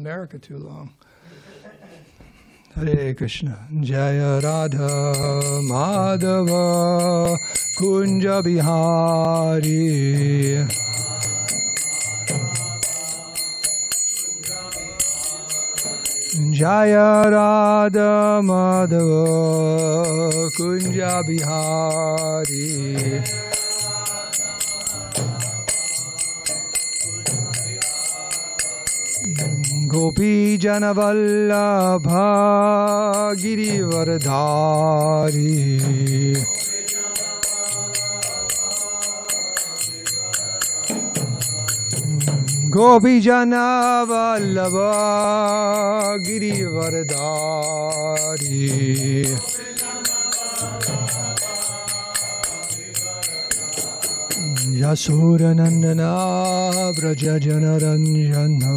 America too long. Hare Krishna, Jaya Radha Madhava Kunja Bihari. Jaya Radha Madhava Kunja Bihari. गोपीजनवल्लभा Girivardhari गोपीजनवल्लभा Girivardhari यशोरनन्दना Vraj जनरञ्जनो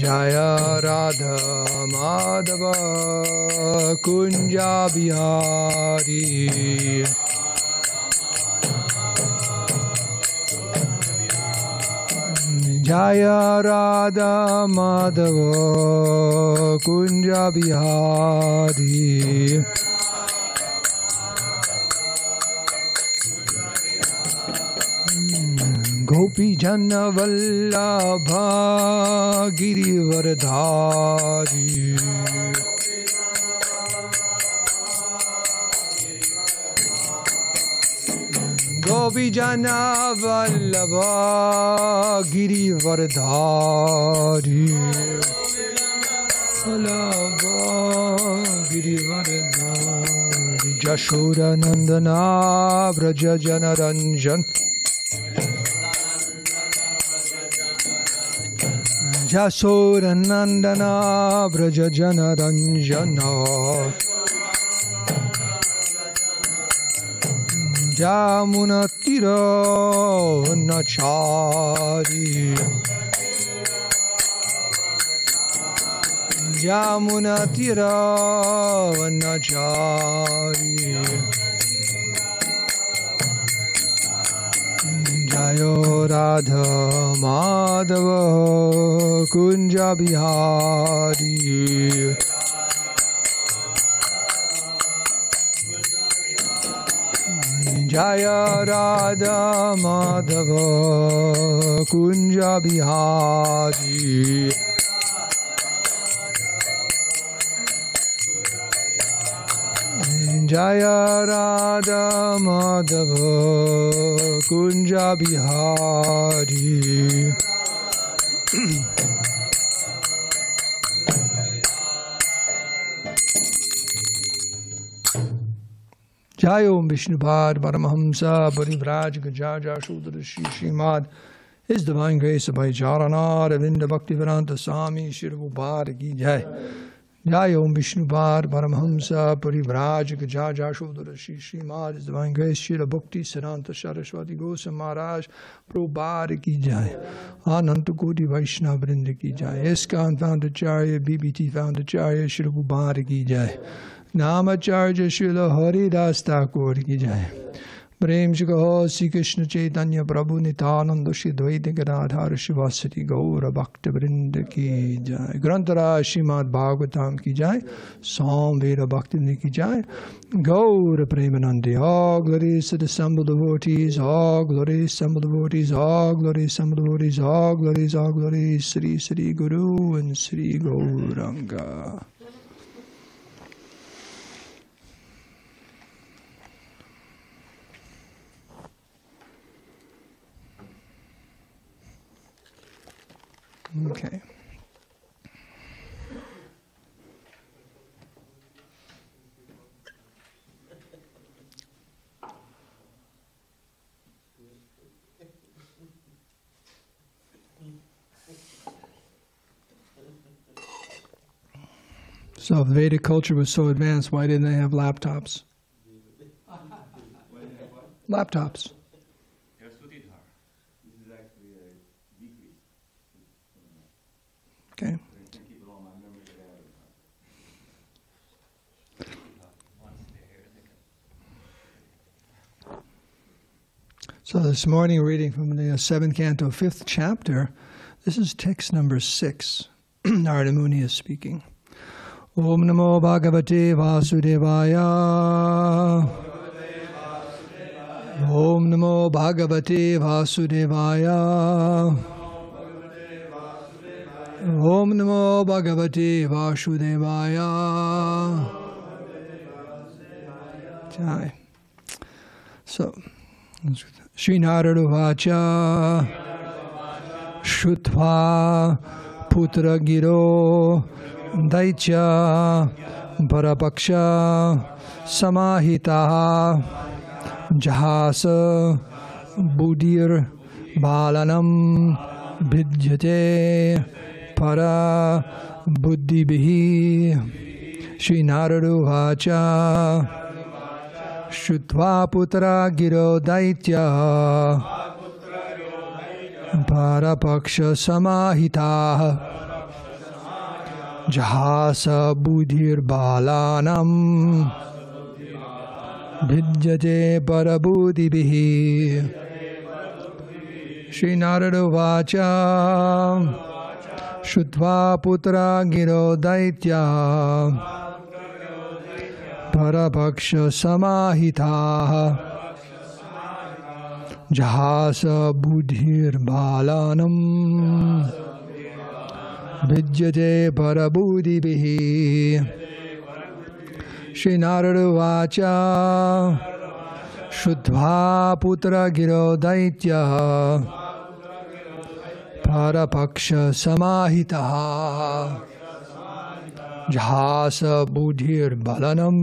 Janaranjana Jamunatira Vanachari Jamunatira Vanachari Jaya Radha Madhava Kunja Bihari गोपीजनवल्लभ Girivardhari गोपीजन Vallabh गिरिवरधारि Vallabh यशोरनन्दना Vraj जनरञ्जन् यशोरनन्दना व्रजनरञ्जना जामुनतिरन्नचारि जामुनतिरन्नचारि जयो राध माधव कुंज बिहारी जय राध Madhav Kunj Bihari Jaya Radha Madhava Kunja Bihari Jai Om Vishnupad Paramahamsa Parivraj Gajaja Shudra Shri Srimad His Divine Grace of Bhaijarana Ravinda Bhaktivedanta Swami Shri Gopal Ki Jai Jai Om Vishnupad Paramahamsa Parivraj Gajaja Shudra Shri Srimad His Divine Grace Shri Bhakti Siddhanta Saraswati Goswami Maharaj Prabhupada Ki Jai Ananta Koti Vaishnava Vrinda Ki Jai ISKCON Founder Charya BBT Founder Charya Shri Gopal Ki Jai नामाचार्य शिल हरिदास ठाकुर की जय प्रेम जी श्री कृष्ण चैतन्य प्रभु नितानंद श्री द्वैत गदाधार शिवासी गौर भक्त वृंद की जाय। ग्रंथरा श्रीमद भागवताम की जाय। सौम वीर भक्ति की जाय। गौर प्रेम नंदी ओ ग्लोरी सद संबल वोटीज ओ glory Sambal Shri Shri Guru Shri Gauranga. If Vedic culture was so advanced, why didn't they have laptops? Laptops. Okay. So this morning, reading from the seventh canto, fifth chapter, this is text number six. Narada Muni is speaking. ओम नमो भागवते वासुदेवाय। ओम नमो भागवते वासुदेवाय। ओम नमो भगवते वासुदेवाय। सो Sri Narada Vacha, पुत्र गिरो, दैत्या परपक्ष समाहिता, जहास, बुधिर बालनम भिद्यते, परा श्री श्रीनारदुवाच श्रुत्वा पुत्रा गिरो, दैत्या। परपक्षसमाहिताः जहास बुधिर्बालानां भिद्यते परबुद्धिभिः श्रीनारदुवाच श्रुत्वा पुत्रा गिरो दैत्या परपक्षसमाहिताः जहास बुद्धिर्बालानम भिज्यते परबुदिभिः श्रीनारवाच शुद्ध्वा दैत्य परपक्ष समाहितः झास बुधिर्बलनम्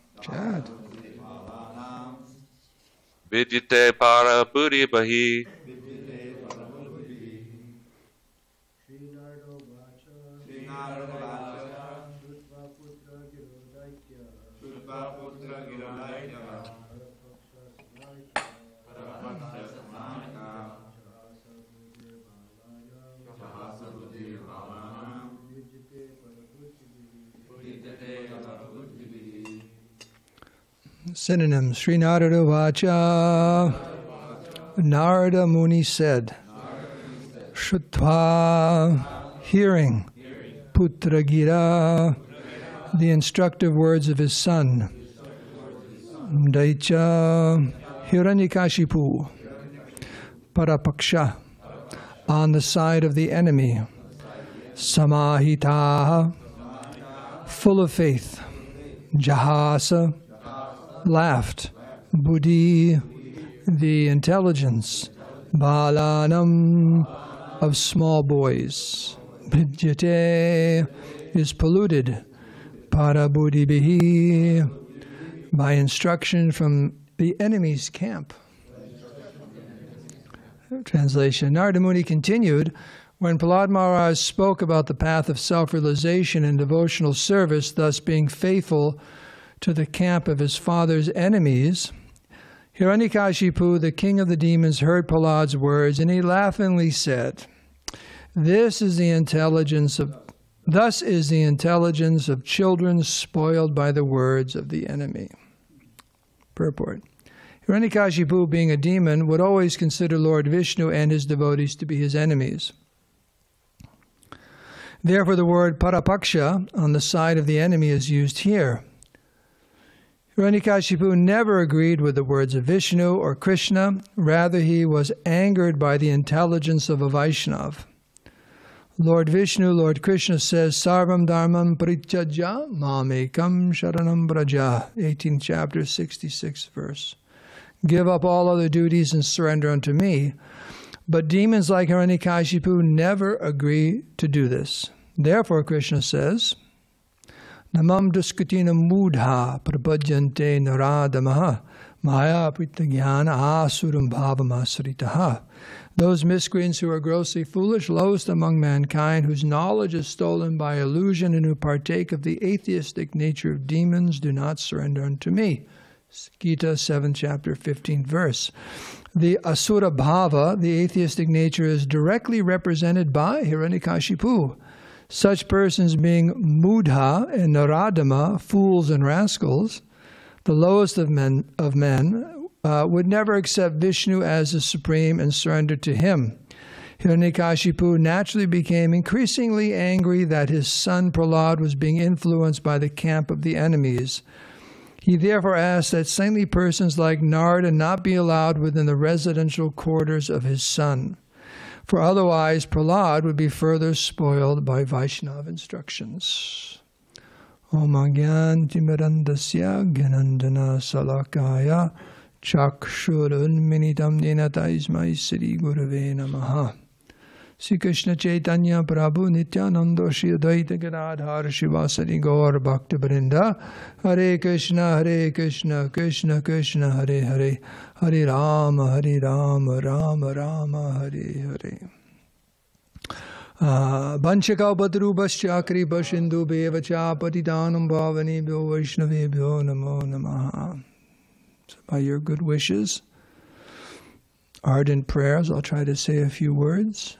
Chant. Vidyate Para Buddhi Bahi Synonyms Sri Narada Vacha. Narada Muni said, Shrutva, hearing, Putragira, the instructive words of his son, Daicha, Hiranyakashipu, Parapaksha, on the side of the enemy, Samahita, full of faith, Jahasa, laughed. Buddhi, the intelligence. Balanam, of small boys. Vidyate is polluted. Parabuddhibihi, by instruction from the enemy's camp. Translation Narada Muni continued when Prahlad Maharaj spoke about the path of self realization and devotional service, thus being faithful to the camp of his father's enemies, Hiranyakashipu, the king of the demons, heard Prahlad's words, and he laughingly said, This is the intelligence of thus is the intelligence of children spoiled by the words of the enemy. Purport. Hiranyakashipu, being a demon, would always consider Lord Vishnu and his devotees to be his enemies. Therefore, the word parapaksha on the side of the enemy is used here. Hiranyakashipu never agreed with the words of Vishnu or Krishna, rather, he was angered by the intelligence of a Vaishnav. Lord Vishnu, Lord Krishna says, Sarvam Dharmam Parityajya Mamekam Sharanam Braja, 18th chapter, 66th verse. Give up all other duties and surrender unto me. But demons like Hiranyakashipu never agree to do this. Therefore, Krishna says, Namam Duskatina Mudha Prabhajante Naradamaha Maya Prityagyana Asuram Bhavamasritaha. Those miscreants who are grossly foolish, lowest among mankind, whose knowledge is stolen by illusion, and who partake of the atheistic nature of demons, do not surrender unto me. Gita 7 chapter 15 verse. The Asura Bhava, the atheistic nature, is directly represented by Hiranyakashipu. Such persons being Mudha and Naradama, fools and rascals, the lowest of men, of men uh, would never accept Vishnu as the supreme and surrender to him. Hiranyakashipu naturally became increasingly angry that his son Prahlad was being influenced by the camp of the enemies. He therefore asked that saintly persons like Narada not be allowed within the residential quarters of his son, for otherwise Prahlad would be further spoiled by Vaishnava instructions. Om Agyan Timirandasya Ganandana Salakaya Chakshurunminitam Nenatai Sri Gurave Namaha Sri Krishna Chaitanya Prabhu Nityananda Shri Advaita Gadadhar Shivasari Gaur Bhakta Vrinda Hare Krishna Hare Krishna Krishna Krishna Hare Hare Hare Rama Hare Rama Rama Rama Hare Hare Vanchakaupadrubhaschakri Bashindu Bevacha Patidanam Bhavani Bhyo Vaishnavebhyo Namo Namaha So by your good wishes, ardent prayers, I'll try to say a few words.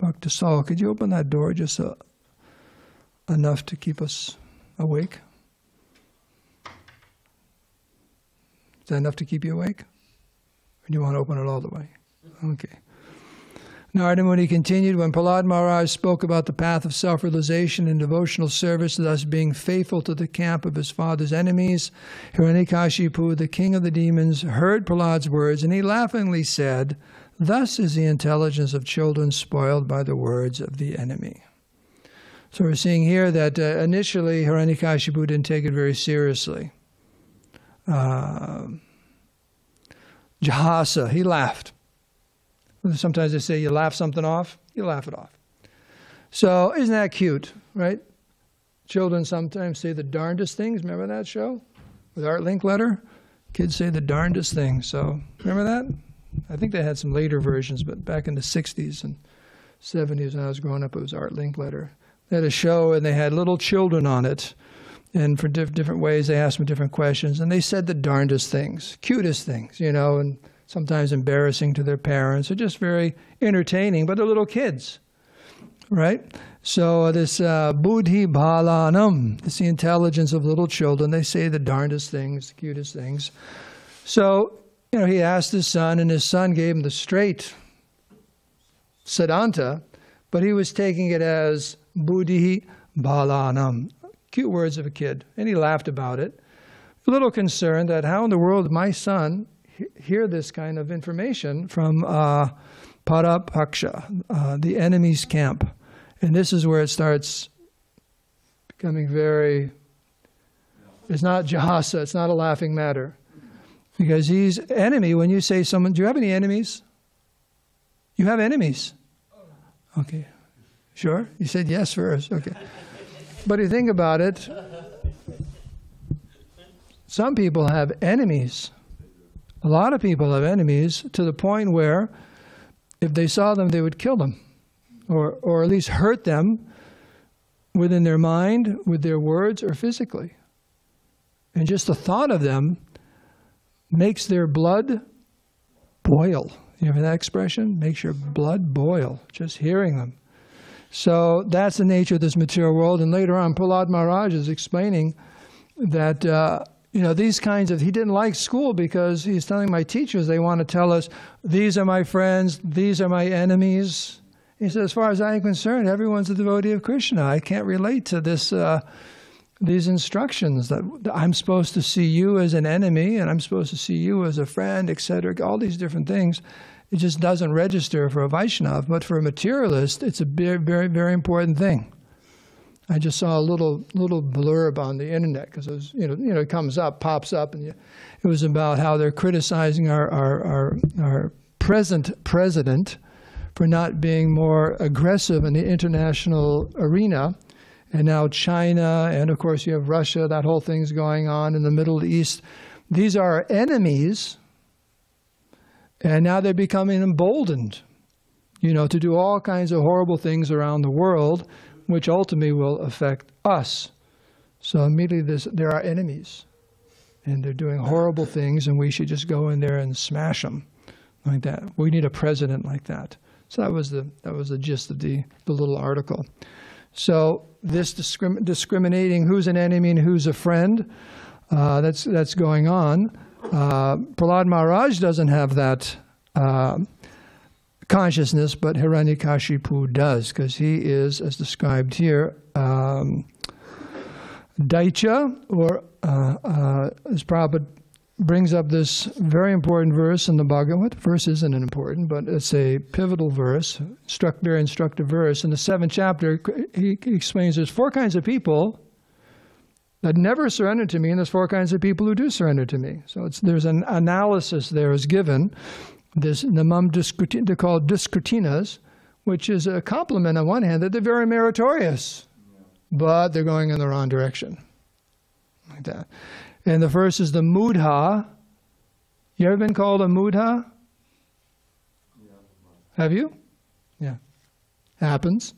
Dr. Saul, could you open that door just uh, enough to keep us awake? Is that enough to keep you awake? Or do you want to open it all the way? Okay. Narada Muni continued when Prahlad Maharaj spoke about the path of self realization and devotional service, thus being faithful to the camp of his father's enemies. Hiranyakashipu, the king of the demons, heard Prahlad's words and he laughingly said, Thus is the intelligence of children spoiled by the words of the enemy. So we're seeing here that uh, initially Hiranyakashipu didn't take it very seriously. Uh, Jahasa, he laughed. Sometimes they say you laugh something off, you laugh it off. So isn't that cute, right? Children sometimes say the darndest things. Remember that show with Art Linkletter? Kids say the darndest things. So remember that? I think they had some later versions, but back in the 60s and 70s when I was growing up, it was Art Linkletter. They had a show and they had little children on it. And for diff- different ways, they asked them different questions. And they said the darndest things, cutest things, you know, and sometimes embarrassing to their parents or just very entertaining, but they're little kids, right? So uh, this uh, buddhi bhalanam, it's the intelligence of little children. They say the darndest things, the cutest things. So, you know, he asked his son, and his son gave him the straight Siddhanta, but he was taking it as buddhi balanam, cute words of a kid, and he laughed about it. A little concerned that how in the world did my son he- hear this kind of information from uh, Parapaksha, uh, the enemy's camp, and this is where it starts becoming very. It's not jahasa. It's not a laughing matter, because he's enemy. When you say someone, do you have any enemies? You have enemies. Okay. Sure? You said yes first. Okay. But you think about it, some people have enemies. A lot of people have enemies to the point where if they saw them, they would kill them or, or at least hurt them within their mind, with their words, or physically. And just the thought of them makes their blood boil. You ever that expression? Makes your blood boil, just hearing them. So that's the nature of this material world. And later on, Prahlad Maharaj is explaining that, uh, you know, these kinds of, he didn't like school because he's telling my teachers they want to tell us, these are my friends, these are my enemies. He said, as far as I'm concerned, everyone's a devotee of Krishna. I can't relate to this, uh, these instructions that I'm supposed to see you as an enemy and I'm supposed to see you as a friend, etc. All these different things. It just doesn't register for a Vaishnav, but for a materialist, it's a very, very, very important thing. I just saw a little little blurb on the internet because you know, you know, it comes up, pops up, and you, it was about how they're criticizing our, our, our, our present president for not being more aggressive in the international arena. And now China, and of course you have Russia, that whole thing's going on in the Middle East. These are enemies, and now they're becoming emboldened, you know, to do all kinds of horrible things around the world, which ultimately will affect us. So immediately this, our enemies, and they're doing horrible things, and we should just go in there and smash them like that. We need a president like that. So that was the that was the gist of the, the little article. So this discrim- discriminating who's an enemy and who's a friend, uh, that's that's going on. Uh, Prahlad Maharaj doesn't have that uh, consciousness, but Hiranyakashipu does, because he is, as described here, um, Daicha, or uh, uh, as Prabhupada brings up this very important verse in the Bhagavad. Verse isn't important, but it's a pivotal verse, struck, very instructive verse. In the seventh chapter, he explains there's four kinds of people that never surrender to me, and there's four kinds of people who do surrender to me. So there's an analysis there is given. This namam discreti- they're called discretinas, which is a compliment on one hand that they're very meritorious, but they're going in the wrong direction. Like that. And the first is the mudha. You ever been called a mudha? Have you? Yeah. Happens.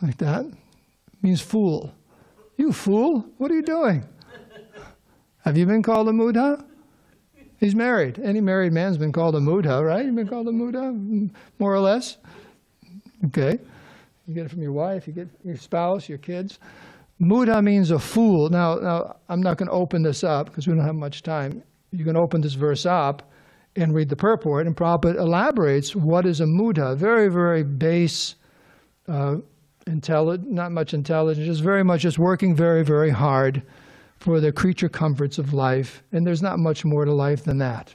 Like that. Means fool. You fool, what are you doing? Have you been called a mudha? He's married. Any married man's been called a mudha, right? You've been called a mudha, more or less? Okay. You get it from your wife, you get your spouse, your kids. Mudha means a fool. Now, now I'm not going to open this up because we don't have much time. You can open this verse up and read the purport, and Prabhupada elaborates what is a mudha. Very, very base, uh, intelligent, not much intelligence, just very much just working very, very hard for the creature comforts of life. And there's not much more to life than that.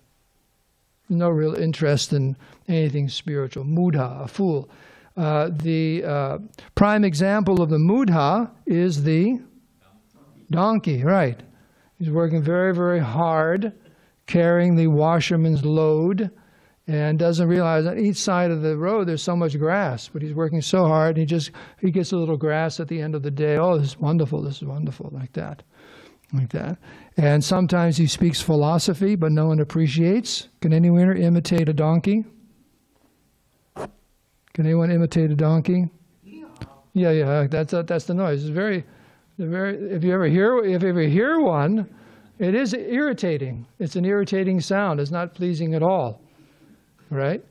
No real interest in anything spiritual. Mudha, a fool. Uh, the uh, prime example of the mudha is the donkey, right? He's working very, very hard, carrying the washerman's load, and doesn't realize on each side of the road there's so much grass, but he's working so hard he just he gets a little grass at the end of the day. Oh, this is wonderful, this is wonderful, like that. Like that. And sometimes he speaks philosophy, but no one appreciates. Can anyone imitate a donkey? Can anyone imitate a donkey? Yeah, yeah, that's that's the noise. It's very, very. If you ever hear, if you ever hear one, it is irritating. It's an irritating sound. It's not pleasing at all, right?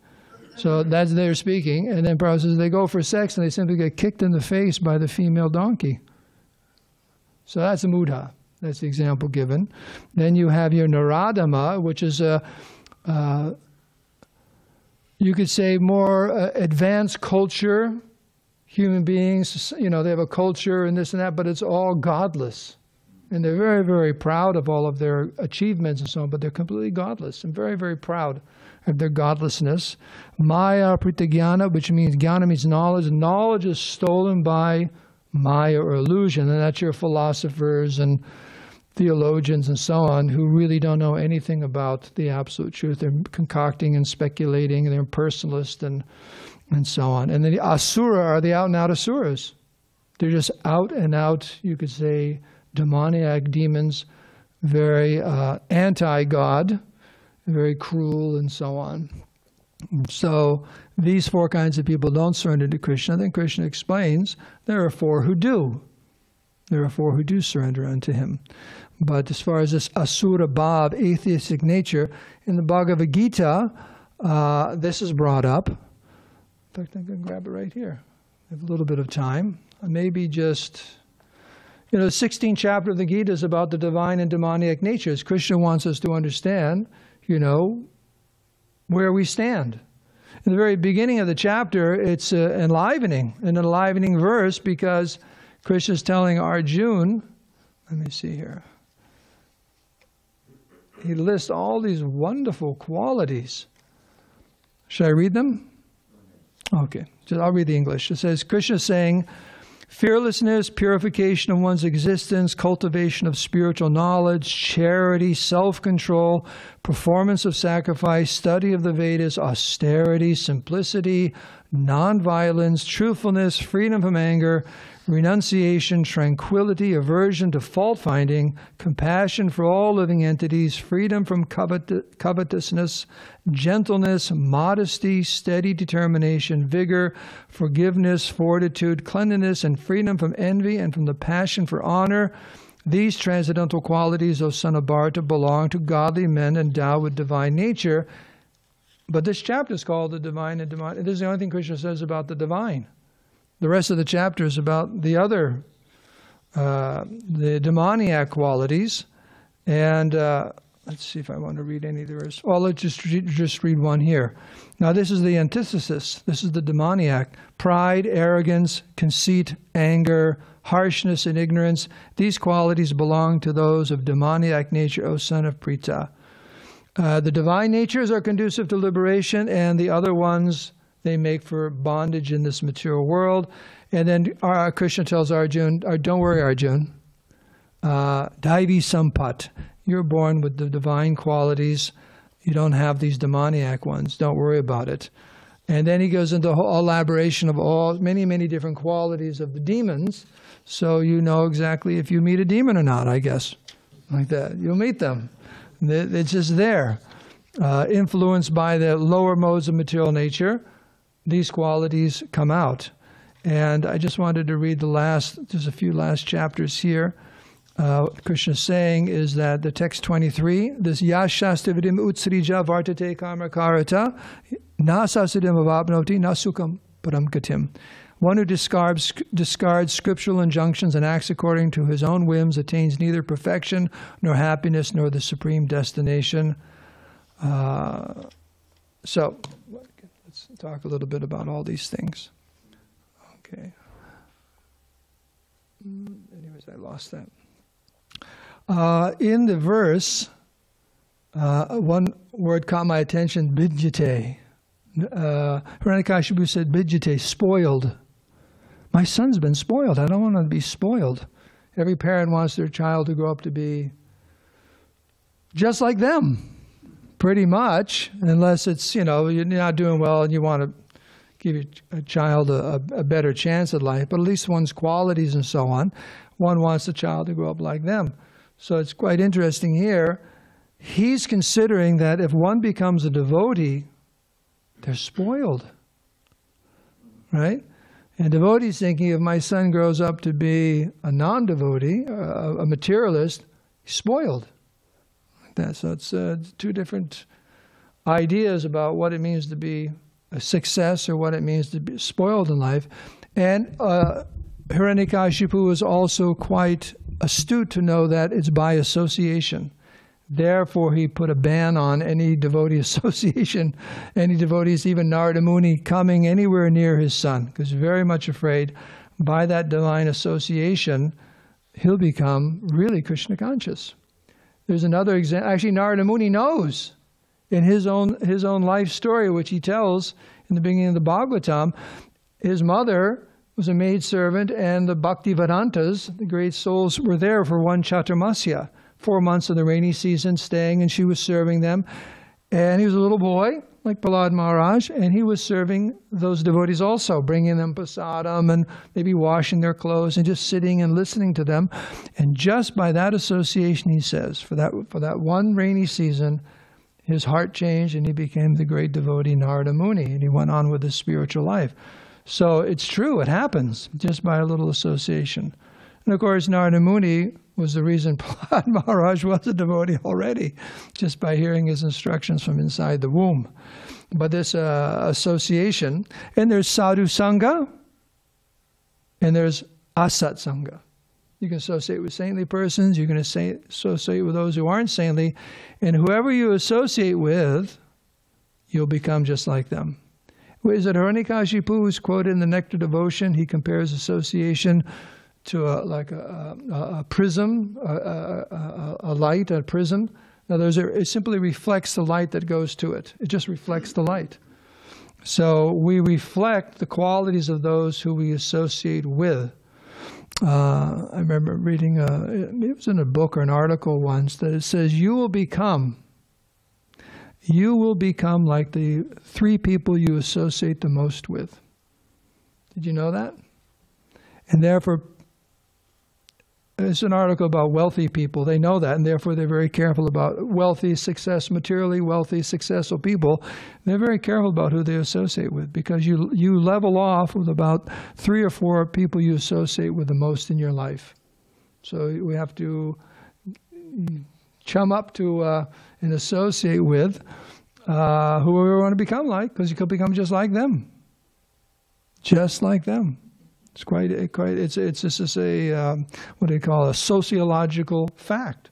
So that's their speaking, and then Prabhupada says they go for sex and they simply get kicked in the face by the female donkey. So that's a mudha. That's the example given. Then you have your Naradama, which is a, uh, you could say, more uh, advanced culture. Human beings, you know, they have a culture and this and that, but it's all godless. And they're very, very proud of all of their achievements and so on, but they're completely godless and very, very proud of their godlessness. Maya pritagyana, which means jnana means knowledge. Knowledge is stolen by Maya or illusion, and that's your philosophers and theologians and so on who really don't know anything about the absolute truth. They're concocting and speculating, and they're impersonalist and and so on. And then the asura are the out and out asuras. They're just out and out, you could say, demoniac demons, very uh, anti God, very cruel, and so on. So these four kinds of people don't surrender to Krishna. Then Krishna explains there are four who do. There are four who do surrender unto him. But as far as this asura bhav, atheistic nature, in the Bhagavad Gita, uh, this is brought up. In fact, I'm going to grab it right here. I have a little bit of time. Maybe just, you know, the 16th chapter of the Gita is about the divine and demoniac natures. Krishna wants us to understand, you know, where we stand. In the very beginning of the chapter, it's uh, enlivening, an enlivening verse because Krishna is telling Arjun, let me see here. He lists all these wonderful qualities. Should I read them? Okay, I'll read the English. It says Krishna saying, Fearlessness, purification of one's existence, cultivation of spiritual knowledge, charity, self control, performance of sacrifice, study of the Vedas, austerity, simplicity, nonviolence, truthfulness, freedom from anger, renunciation, tranquility, aversion to fault finding, compassion for all living entities, freedom from covet- covetousness, gentleness, modesty, steady determination, vigor, forgiveness, fortitude, cleanliness, and freedom from envy and from the passion for honor. These transcendental qualities, O son of Bharata, belong to godly men endowed with divine nature. But this chapter is called the divine and divine. This is the only thing Krishna says about the divine. The rest of the chapter is about the other, uh, the demoniac qualities. And uh, let's see if I want to read any of the rest. Well, let's just, just read one here. Now, this is the antithesis. This is the demoniac pride, arrogance, conceit, anger, harshness, and ignorance. These qualities belong to those of demoniac nature, O son of Pritha. Uh, the divine natures are conducive to liberation, and the other ones they make for bondage in this material world. And then uh, Krishna tells Arjun, uh, "Don't worry, Arjun. Uh, sampat. You're born with the divine qualities. You don't have these demoniac ones. Don't worry about it." And then he goes into elaboration of all many, many different qualities of the demons. So you know exactly if you meet a demon or not, I guess. Like that. You'll meet them. It's just there. Uh, influenced by the lower modes of material nature, these qualities come out. And I just wanted to read the last, just a few last chapters here. Uh, Krishna's saying is that the text 23, this Yashastividim utsrija vartate karmakarata, nasasidim avapnoti nasukam paramkatim. One who discards, discards scriptural injunctions and acts according to his own whims attains neither perfection nor happiness nor the supreme destination. Uh, so, let's talk a little bit about all these things. Okay. Anyways, I lost that. Uh, in the verse, uh, one word caught my attention, bidjate. Uh, Hiranyakashipu said, bidjate, spoiled. My son's been spoiled. I don't want him to be spoiled. Every parent wants their child to grow up to be just like them. pretty much, unless it's, you know, you're not doing well and you want to give your a child a, a, a better chance at life, but at least one's qualities and so on. One wants the child to grow up like them. So it's quite interesting here. He's considering that if one becomes a devotee, they're spoiled. Right? And devotees thinking if my son grows up to be a non devotee, a, a materialist, he's spoiled. Like that. So it's uh, two different ideas about what it means to be a success or what it means to be spoiled in life. And uh, Hiranyakashipu is also quite astute to know that it's by association. Therefore, he put a ban on any devotee association, any devotees, even Narada Muni, coming anywhere near his son, because very much afraid by that divine association, he'll become really Krishna conscious. There's another example. Actually, Narada Muni knows in his own his own life story, which he tells in the beginning of the Bhagavatam, his mother was a maidservant, and the Bhaktivedantas, the great souls, were there for one Chaturmasya four months of the rainy season staying, and she was serving them. And he was a little boy, like Prahlad Maharaj, and he was serving those devotees also, bringing them prasadam and maybe washing their clothes and just sitting and listening to them. And just by that association, he says, for that, for that one rainy season, his heart changed and he became the great devotee Narada Muni, and he went on with his spiritual life. So it's true, it happens just by a little association. And of course, Narada Muni was the reason Prahlad Maharaj was a devotee already, just by hearing his instructions from inside the womb. But this uh, association, and there's sadhu sangha, and there's asat sangha. You can associate with saintly persons, you can associate with those who aren't saintly, and whoever you associate with, you'll become just like them. Is it Hiranyakashipu who's quoted in the Nectar Devotion? He compares association to a, like a, a, a prism, a, light, a prism. Now, there's it simply reflects the light that goes to it. It just reflects the light. So we reflect the qualities of those who we associate with. Uh, I remember reading, a, it was in a book or an article once, that it says, You will become, you will become like the three people you associate the most with. Did you know that? And therefore, it's an article about wealthy people. They know that, and therefore they're very careful about wealthy, success, materially wealthy, successful people. They're very careful about who they associate with because you you level off with about three or four people you associate with the most in your life. So we have to chum up to uh, and associate with uh, whoever we want to become like, because you could become just like them, just like them. It's quite, quite it's, it's just a, um, what do you call it, a sociological fact.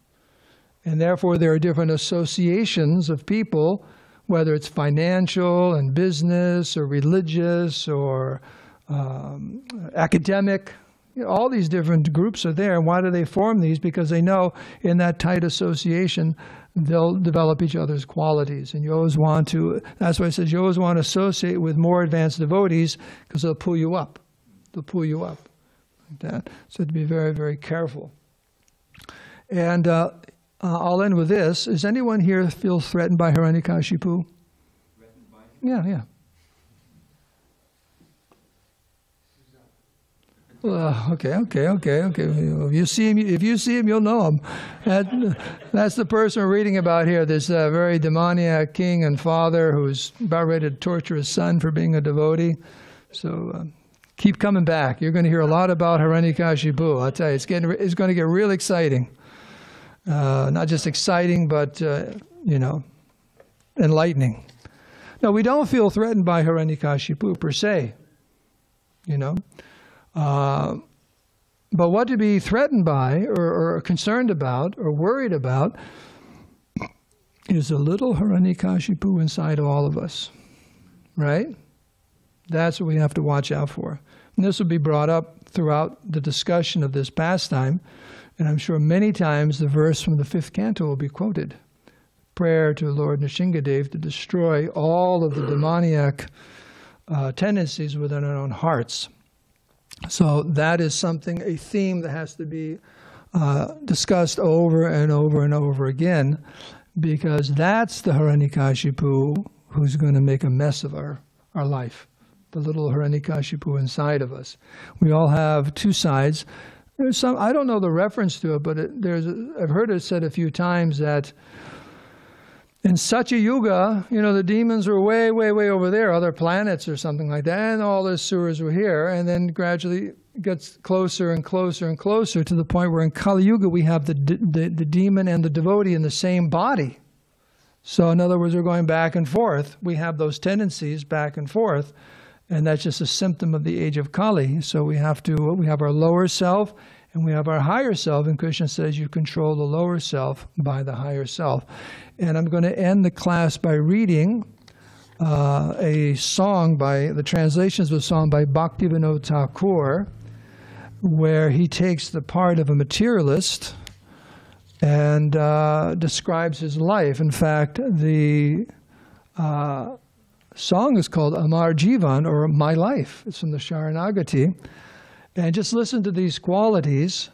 And therefore, there are different associations of people, whether it's financial and business or religious or um, academic. You know, all these different groups are there. Why do they form these? Because they know in that tight association, they'll develop each other's qualities. And you always want to, that's why it says you always want to associate with more advanced devotees because they'll pull you up to pull you up like that. So to be very, very careful. And uh, uh, I'll end with this. Does anyone here feel threatened by Hiranyakashipu? Yeah, yeah. Well, okay, okay, okay, okay. If you see him, if you see him, you'll know him. That, that's the person we're reading about here. This uh, very demoniac king and father who's about ready to torture his son for being a devotee. So uh, keep coming back. You're going to hear a lot about Hiranyakashipu. I'll tell you, it's, getting, it's going to get real exciting. Uh, not just exciting, but, uh, you know, enlightening. No, we don't feel threatened by Hiranyakashipu per se, you know. Uh, but what to be threatened by or, or concerned about or worried about is a little Hiranyakashipu inside of all of us, right? That's what we have to watch out for. And this will be brought up throughout the discussion of this pastime, and I'm sure many times the verse from the fifth canto will be quoted. Prayer to Lord Nrsingadev to destroy all of the demoniac uh, tendencies within our own hearts. So that is something, a theme that has to be uh, discussed over and over and over again because that's the Hiranyakashipu who's going to make a mess of our, our life. The little Hiranyakashipu inside of us. We all have two sides. There's some I don't know the reference to it, but it, there's I've heard it said a few times that in Satya Yuga, you know, the demons were way, way, way over there, other planets or something like that, and all the suras were here, and then gradually gets closer and closer and closer to the point where in Kali Yuga we have the, the, the demon and the devotee in the same body. So, in other words, we're going back and forth. We have those tendencies back and forth, and that's just a symptom of the age of Kali. So, we have to, we have our lower self and we have our higher self, and Krishna says you control the lower self by the higher self. And I'm going to end the class by reading uh, a song by, the translations of a song by Bhaktivinoda Thakur, where he takes the part of a materialist and uh, describes his life. In fact, the uh, song is called Amar Jivan, or My Life. It's from the Sharanagati. And just listen to these qualities.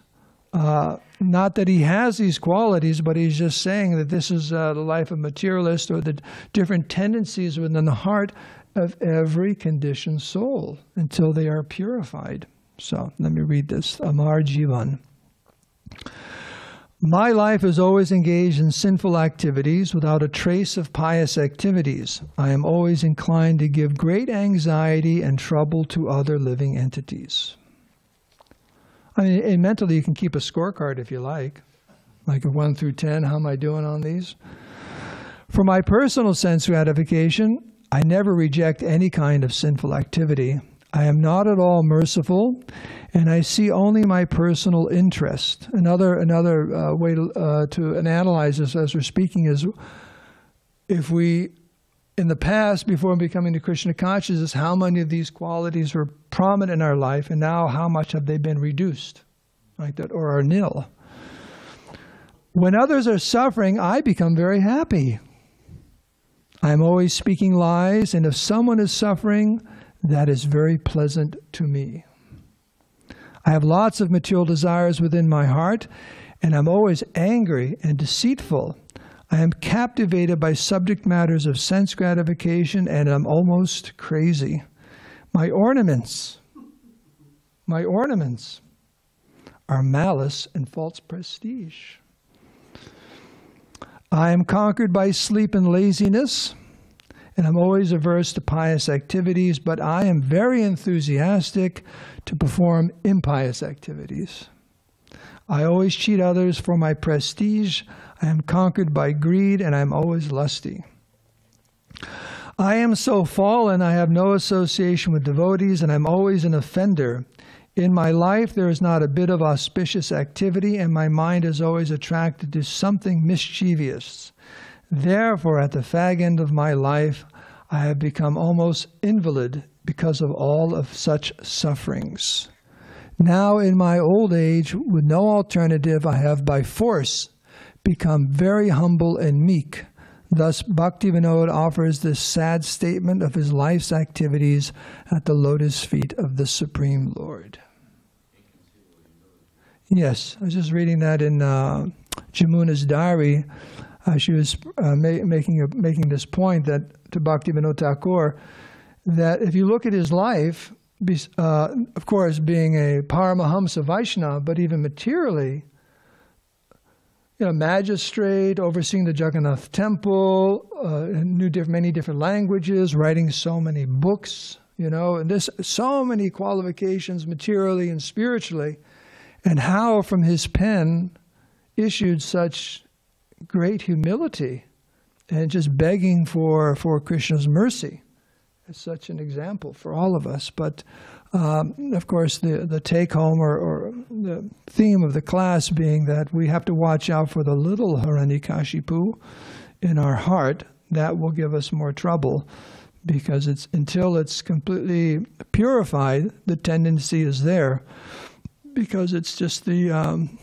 Uh, not that he has these qualities, but he's just saying that this is uh, the life of materialist or the different tendencies within the heart of every conditioned soul until they are purified. So let me read this Amar Jivan. My life is always engaged in sinful activities without a trace of pious activities. I am always inclined to give great anxiety and trouble to other living entities. I mean, mentally, you can keep a scorecard if you like, like a 1 through 10. How am I doing on these? For my personal sense gratification, I never reject any kind of sinful activity. I am not at all merciful, and I see only my personal interest. Another another uh, way to, uh, to analyze this as we're speaking is if we, in the past, before becoming the Krishna consciousness, how many of these qualities were prominent in our life, and now how much have they been reduced, like that, or are nil? When others are suffering, I become very happy. I'm always speaking lies, and if someone is suffering, that is very pleasant to me. I have lots of material desires within my heart, and I'm always angry and deceitful. I am captivated by subject matters of sense gratification, and I'm almost crazy. My ornaments, my ornaments are malice and false prestige. I am conquered by sleep and laziness and I'm always averse to pious activities, but I am very enthusiastic to perform impious activities. I always cheat others for my prestige. I am conquered by greed, and I am always lusty. I am so fallen, I have no association with devotees, and I'm always an offender. In my life, there is not a bit of auspicious activity, and my mind is always attracted to something mischievous. Therefore, at the fag end of my life, I have become almost invalid because of all of such sufferings. Now, in my old age, with no alternative, I have by force become very humble and meek. Thus, Bhaktivinoda offers this sad statement of his life's activities at the lotus feet of the Supreme Lord. Yes, I was just reading that in uh, Jamuna's diary. Uh, she was uh, ma- making, a, making this point that to Bhaktivinoda Thakur that if you look at his life, uh, of course, being a Paramahamsa Vaishnava, but even materially, you know, magistrate, overseeing the Jagannath temple, uh, knew many different languages, writing so many books, you know, and this so many qualifications materially and spiritually, and how from his pen issued such great humility and just begging for, for Krishna's mercy. It's such an example for all of us. But um, of course, the, the take home or, or, the theme of the class being that we have to watch out for the little Hiranyakashipu in our heart. That will give us more trouble because it's until it's completely purified, the tendency is there because it's just the um,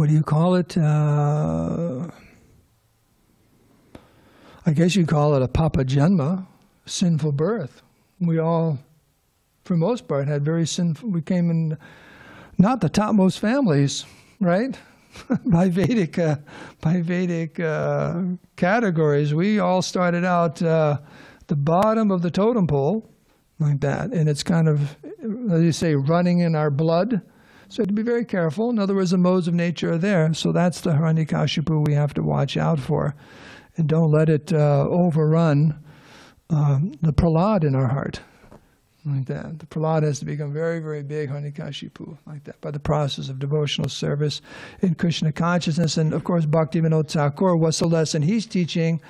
what do you call it? Uh, I guess you'd call it a papa janma, sinful birth. We all, for most part, had very sinful. We came in not the topmost families, right? by Vedic uh, by Vedic uh, categories, we all started out uh, the bottom of the totem pole, like that, and it's kind of, as you say, running in our blood. So to be very careful. In other words, the modes of nature are there. So that's the Hiranyakashipu we have to watch out for, and don't let it uh, overrun um, the Prahlad in our heart like that. The prahlad has to become very, very big, Hiranyakashipu, like that, by the process of devotional service in Krishna consciousness. And of course, Bhakti Bhaktivinoda Thakur, what's the lesson he's teaching?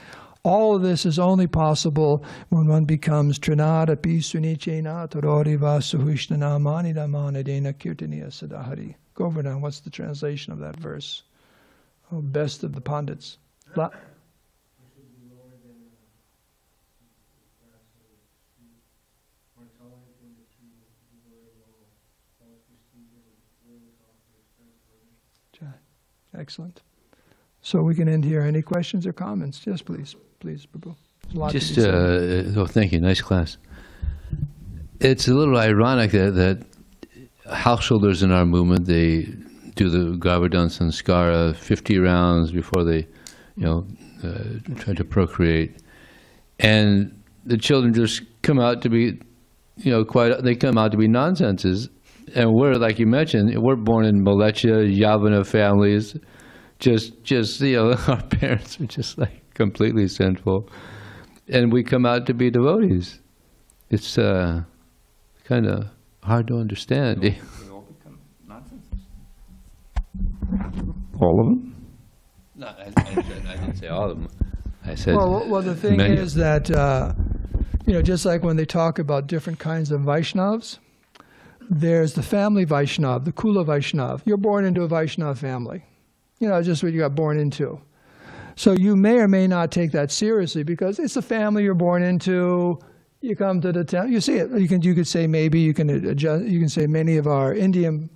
All of this is only possible when one becomes Trinada Pisunichena Torori Vasuhishnana Manidamana Kirtaniya Sadahari. Govardhan, what's the translation of that verse? Oh, best of the pundits. La- Excellent. So we can end here. Any questions or comments? Yes, please. Please, Prabhu. There's a lot to Just, uh, oh, thank you. Nice class. It's a little ironic that, that householders in our movement, they do the Garbhadhana Samskara 50 rounds before they, you know, uh, try to procreate. And the children just come out to be, you know, quite, they come out to be nonsenses. And we're, like you mentioned, we're born in Mleccha, Yavana families. Just, just, you know, our parents are just like completely sinful. And we come out to be devotees. It's uh, kind of hard to understand. They all become nonsense. All of them? No, I, I, I didn't say all of them. I said Well, well, the thing many. is that, uh, you know, just like when they talk about different kinds of Vaishnavas, there's the family Vaishnav, the Kula Vaishnav. You're born into a Vaishnav family. You know, just what you got born into. So you may or may not take that seriously because it's a family you're born into. You come to the town, you see it. You can you could say maybe you can adjust. You can say many of our Indian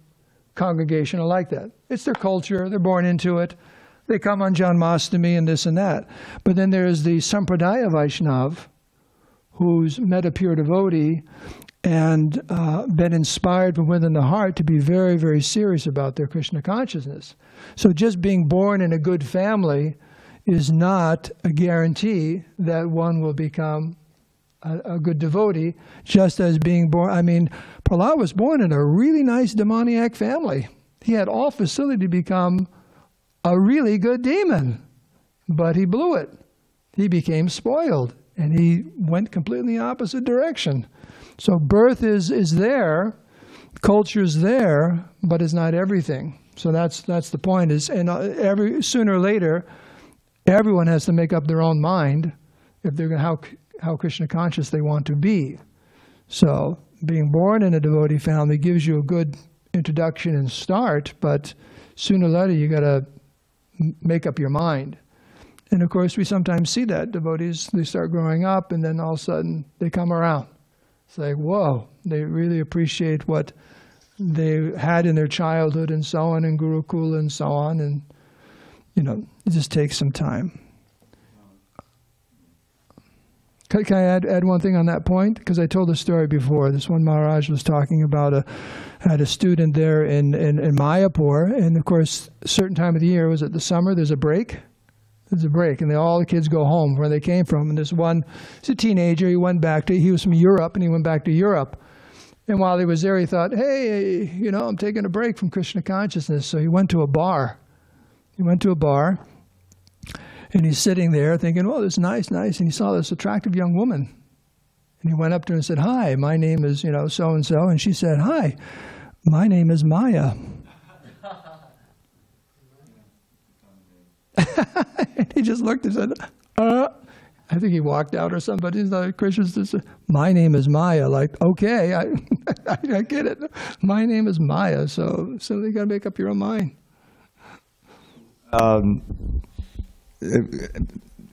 congregation are like that. It's their culture. They're born into it. They come on Janmashtami and this and that. But then there's the Sampradaya Vaishnav, who's met a pure devotee and uh, been inspired from within the heart to be very, very serious about their Krishna consciousness. So just being born in a good family is not a guarantee that one will become a, a good devotee, just as being born. I mean, Prahlad was born in a really nice demoniac family. He had all facility to become a really good demon, but he blew it. He became spoiled and he went completely opposite direction. So birth is, is there, culture's there, but it's not everything. So that's that's the point. Is and uh, every sooner or later, everyone has to make up their own mind if they're how how Krishna conscious they want to be. So being born in a devotee family gives you a good introduction and start, but sooner or later you got to make up your mind. And of course, we sometimes see that devotees they start growing up, and then all of a sudden they come around. It's like whoa, they really appreciate what they had in their childhood and so on, and Gurukula and so on, and you know, it just takes some time. Can, can I add, add one thing on that point? Because I told the story before. This one Maharaj was talking about a had a student there in, in, in Mayapur, and of course, a certain time of the year was it the summer? There's a break. There's a break, and they, all the kids go home where they came from. And this one, he's a teenager. He went back to he was from Europe, and he went back to Europe. And while he was there, he thought, "Hey, you know, I'm taking a break from Krishna consciousness." So he went to a bar. He went to a bar, and he's sitting there thinking, "Oh, this is nice, nice." And he saw this attractive young woman, and he went up to her and said, "Hi, my name is you know so and so," and she said, "Hi, my name is Maya." and he just looked and said, "Uh." I think he walked out or somebody. Like, Krishna's just, my name is Maya. Like, okay, I, I, I get it. My name is Maya. So, so you got to make up your own mind. Um,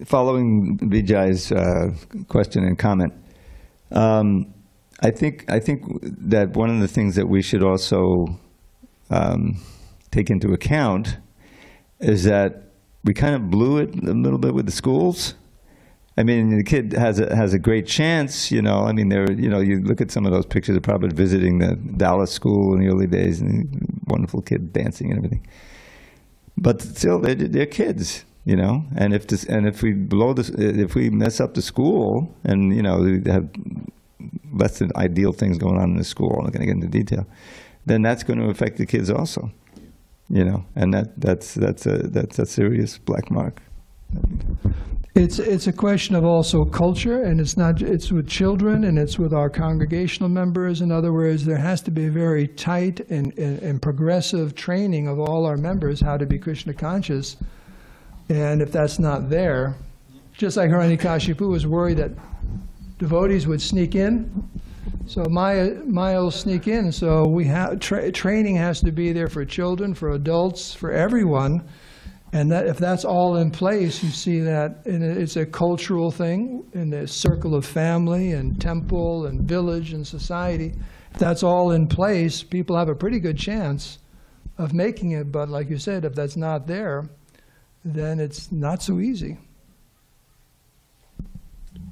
following Vijay's uh, question and comment, um, I think I think that one of the things that we should also um, take into account is that we kind of blew it a little bit with the schools. I mean, the kid has a has a great chance, you know. I mean, there, you know, you look at some of those pictures of probably visiting the Dallas school in the early days, and wonderful kid dancing and everything. But still, they're, they're kids, you know. And if this, and if we blow this, if we mess up the school, and you know, we have less than ideal things going on in the school. I'm not going to get into detail. Then that's going to affect the kids also, you know. And that that's that's a that's a serious black mark. It's, it's a question of also culture, and it's not, it's with children, and it's with our congregational members. In other words, there has to be a very tight and, and, and progressive training of all our members how to be Krishna conscious. And if that's not there, just like Hiranyakashipu was worried that devotees would sneak in, so Maya, Maya will sneak in. So we have, tra- training has to be there for children, for adults, for everyone. And that, if that's all in place, you see that it's a cultural thing in the circle of family and temple and village and society. If that's all in place, people have a pretty good chance of making it. But like you said, if that's not there, then it's not so easy.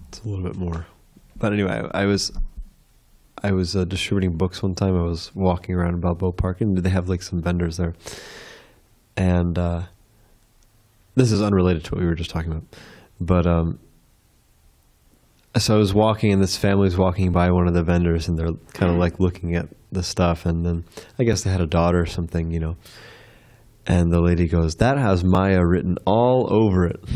It's a little bit more. But anyway, I, I was I was uh, distributing books one time. I was walking around Balboa Park, and they have like some vendors there. And uh, this is unrelated to what we were just talking about, but um, so I was walking, and this family family's walking by one of the vendors, and they're kind of like looking at the stuff, and then I guess they had a daughter or something, you know. And the lady goes, "That has Maya written all over it."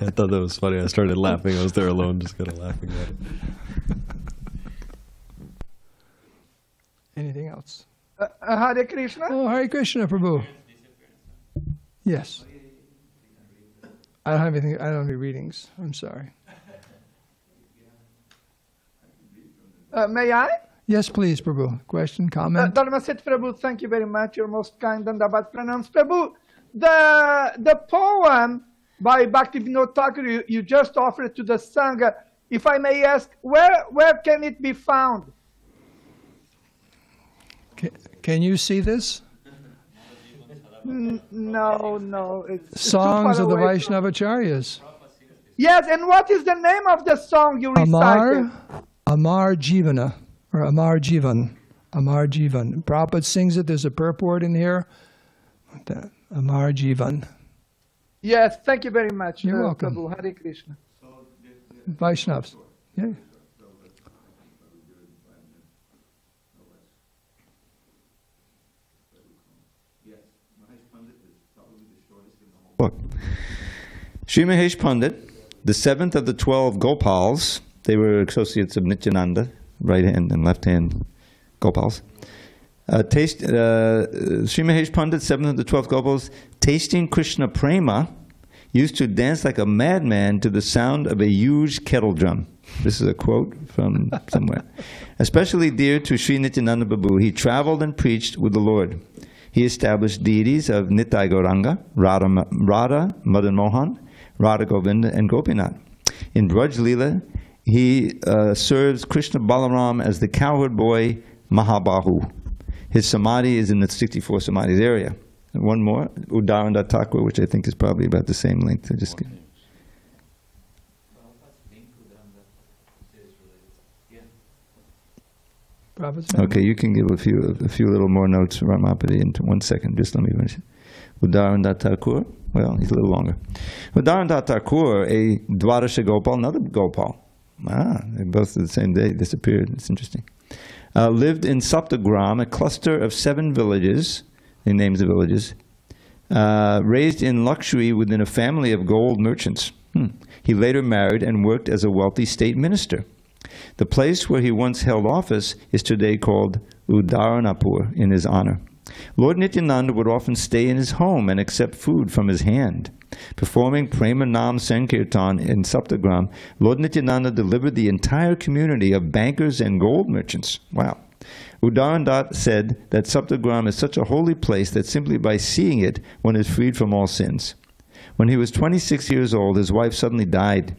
I thought that was funny. I started laughing. I was there alone, just kind of laughing at it. Anything else? Uh, uh, Hare Krishna. Oh, Hare Krishna, Prabhu. Yes. I don't have anything. I don't have any readings. I'm sorry. Uh, may I? Yes, please, Prabhu. Question, Uh, comment? Dharmasetu Prabhu, thank you very much. You're most kind and about pranams. Prabhu, the, the poem by Bhaktivinoda Thakur you, you just offered to the Sangha, if I may ask, where, where can it be found? Can, can you see this? No, no. It's, Songs of the. Vaishnavacharyas. Yes, and what is the name of the song you recited? Amar, Amar Jivana, or Amar Jivan. Amar Jivan. Prabhupada sings it. There's a purport in here. Amar Jivan. Yes, thank you very much. You're uh, welcome. Prabhu. Hare Krishna. Vaishnavas. Yeah. book. Sri Mahesh Pandit, the seventh of the twelve Gopals, they were associates of Nityananda, right hand and left hand Gopals. Uh, taste, uh, Sri Mahesh Pandit, seventh of the twelve Gopals, tasting Krishna Prema, used to dance like a madman to the sound of a huge kettle drum. This is a quote from somewhere. Especially dear to Sri Nityananda Babu, he traveled and preached with the Lord. He established deities of Nitai Gauranga, Radha, Radha Madan Mohan, Radha Govinda, and Gopinath. In Braj Leela, he uh, serves Krishna Balaram as the cowherd boy Mahabahu. His samadhi is in the 64 samadhis area. And one more, Udaranda Thakur, which I think is probably about the same length. I just. Okay, you can give a few a few little more notes, Ramapati, in one second. Just let me finish. Uddharana Datta Thakur, well, he's a little longer. Uddharana Datta Thakur, a Dwadasha Gopal, another Gopal. Ah, they both the same day disappeared. It's interesting. Uh, lived in Saptagram, a cluster of seven villages, the names of villages, uh, raised in luxury within a family of gold merchants. Hmm. He later married and worked as a wealthy state minister. The place where he once held office is today called Udaranapur in his honor. Lord Nityananda would often stay in his home and accept food from his hand. Performing Prema Nam Sankirtan in Saptagram, Lord Nityananda delivered the entire community of bankers and gold merchants. Wow. Uddharana Datta said that Saptagram is such a holy place that simply by seeing it, one is freed from all sins. When he was 26 years old, his wife suddenly died.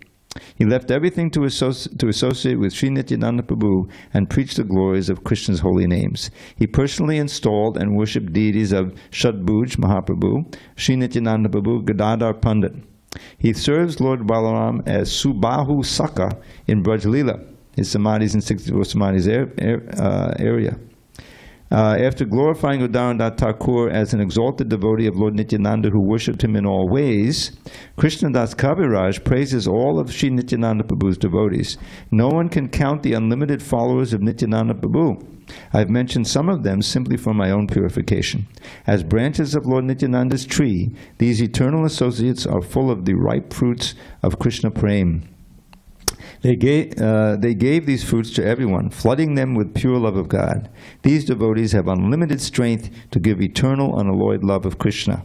He left everything to, associ- to associate with Sri Nityananda Prabhu and preached the glories of Krishna's holy names. He personally installed and worshipped deities of Shadbhuj Mahaprabhu, Sri Nityananda Prabhu, Gadadhar Pandit. He serves Lord Balaram as Subahu Sakha in Braj Leela. His samadhi is in 64 samadhis ar- ar- uh, area. Uh, after glorifying Uddharana Datta Thakur as an exalted devotee of Lord Nityananda who worshipped him in all ways, Krishnadas Kaviraj praises all of Sri Nityananda Prabhu's devotees. No one can count the unlimited followers of Nityananda Prabhu. I've mentioned some of them simply for my own purification. As branches of Lord Nityananda's tree, these eternal associates are full of the ripe fruits of Krishna Prem. They gave, uh, they gave these fruits to everyone, flooding them with pure love of God. These devotees have unlimited strength to give eternal, unalloyed love of Krishna.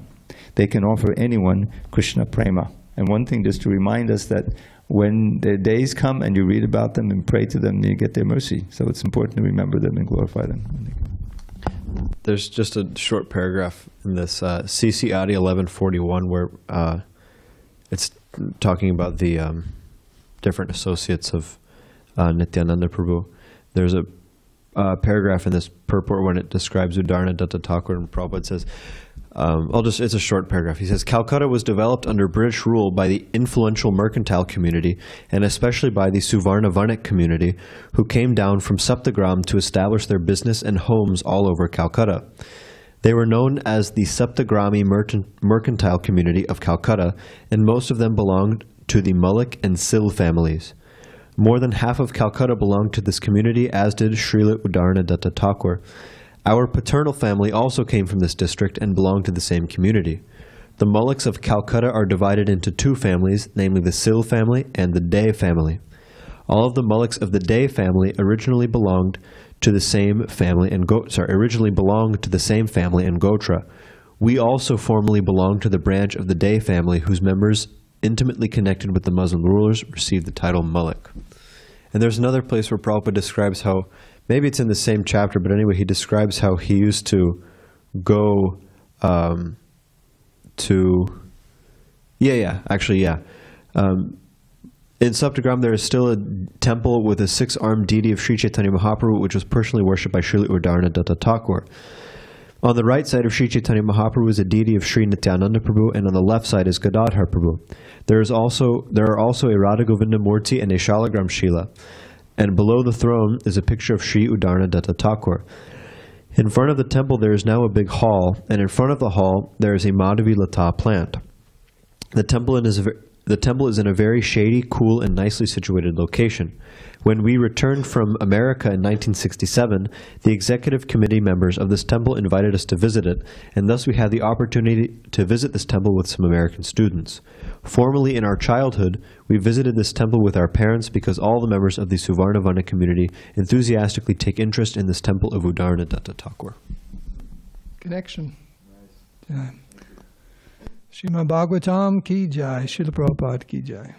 They can offer anyone Krishna prema. And one thing just to remind us that when their days come and you read about them and pray to them, you get their mercy. So it's important to remember them and glorify them. There's just a short paragraph in this uh, CC Adi 1141 where uh, it's talking about the um, different associates of uh, Nityananda Prabhu. There's a paragraph in this purport when it describes Uddharana Datta Thakur and Prabhupada says, um, I'll just, it's a short paragraph. He says, Calcutta was developed under British rule by the influential mercantile community and especially by the Suvarna Vanik community who came down from Saptagram to establish their business and homes all over Calcutta. They were known as the Saptagrami merchant, mercantile community of Calcutta, and most of them belonged to the Mullik and Sil families. More than half of Calcutta belonged to this community, as did Srila Uddharana Datta Thakur. Our paternal family also came from this district and belonged to the same community. The Mulliks of Calcutta are divided into two families, namely the Sil family and the De family. All of the Mulliks of the De family originally belonged to the same family and go- sorry, originally belonged to the same family and Gotra. We also formerly belonged to the branch of the De family whose members intimately connected with the Muslim rulers received the title Mullik. And there's another place where Prabhupada describes how, maybe it's in the same chapter, but anyway, he describes how he used to go um, to, yeah, yeah, actually, yeah. Um, in Saptagram, there is still a temple with a six-armed deity of Sri Chaitanya Mahaprabhu, which was personally worshipped by Srila Uddharana Datta Thakur. On the right side of Sri Chaitanya Mahaprabhu is a deity of Sri Nityananda Prabhu, and on the left side is Gadadhar Prabhu. There is also there are also a Radha Govinda Murti and a Shalagram Shila, and below the throne is a picture of Sri Uddharana Datta Thakur. In front of the temple there is now a big hall, and in front of the hall there is a Madhavi Lata plant. The temple is the temple is in a very shady, cool, and nicely situated location. When we returned from America in 1967, the executive committee members of this temple invited us to visit it, and thus we had the opportunity to visit this temple with some American students. Formerly in our childhood, we visited this temple with our parents because all the members of the Suvarnavanik community enthusiastically take interest in this temple of Uddharana Datta Thakur. Connection. Jai. Shrimad भागवताम की जाए शिल प्रभुपाद की जाए